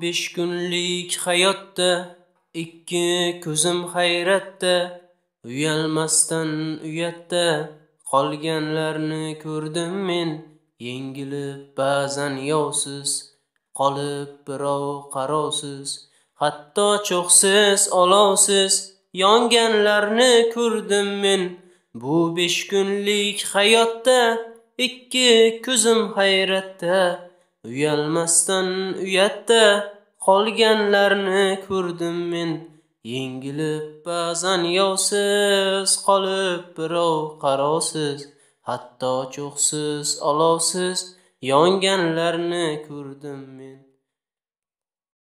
besh kunlik hayotda ikki ko'zim hayratda uyalmasdan uyatda qolganlarni ko'rdim men. Yengilib ba'zan yovsiz qolib birov qarovsiz hatto cho'qsiz olovsiz yonganlarni ko'rdim men. Bu besh kunlik hayotda ikki ko'zim hayratda uyalmasdan uyatda qolganlarni ko'rdim men. Yengilib ba'zan yovsiz qolib birov qarovsiz hatto cho'qsiz olovsiz yonganlarni ko'rdim men.